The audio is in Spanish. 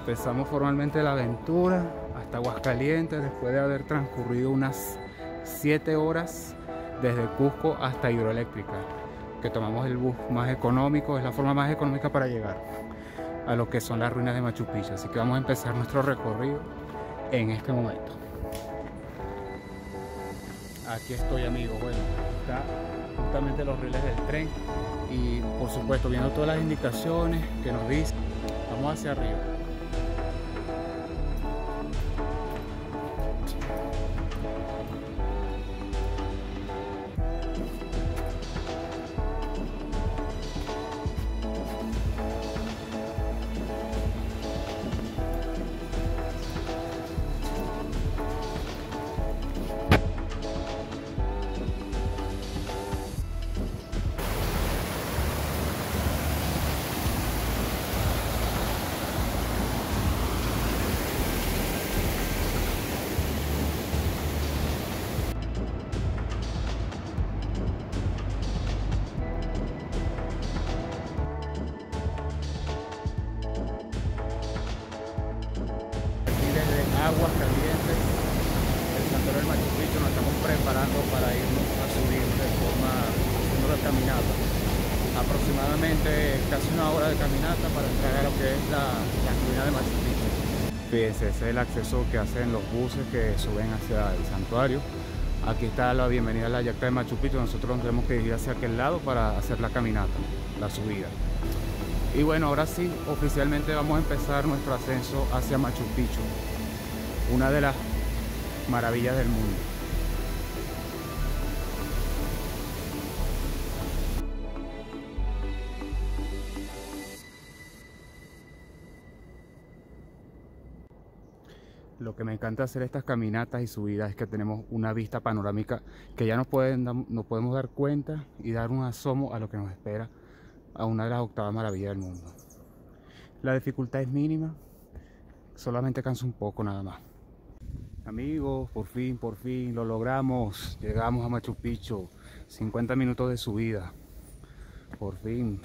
Empezamos formalmente la aventura hasta Aguascalientes después de haber transcurrido unas 7 horas desde Cusco hasta Hidroeléctrica, que tomamos el bus más económico, es la forma más económica para llegar a lo que son las ruinas de Machu Picchu. Así que vamos a empezar nuestro recorrido en este momento. Aquí estoy amigos, bueno, está justamente los riles del tren y por supuesto viendo todas las indicaciones que nos dicen, vamos hacia arriba. Aquí Aguas Calientes, el Santuario del Machu Picchu, nos estamos preparando para irnos a subir de forma, haciendo caminata. Aproximadamente casi una hora de caminata para entrar a lo que es la, la ruina de Machu Picchu. Fíjense, ese es el acceso que hacen los buses que suben hacia el santuario. Aquí está la bienvenida a la yacta de Machu Picchu. Nosotros nos tenemos que ir hacia aquel lado para hacer la caminata, la subida. Y bueno, ahora sí, oficialmente vamos a empezar nuestro ascenso hacia Machu Picchu, una de las maravillas del mundo. Lo que me encanta hacer estas caminatas y subidas es que tenemos una vista panorámica que ya nos, podemos dar cuenta y dar un asomo a lo que nos espera a una de las octavas maravillas del mundo. La dificultad es mínima, solamente cansa un poco nada más. Amigos, por fin, por fin, lo logramos. Llegamos a Machu Picchu. 50 minutos de subida. Por fin.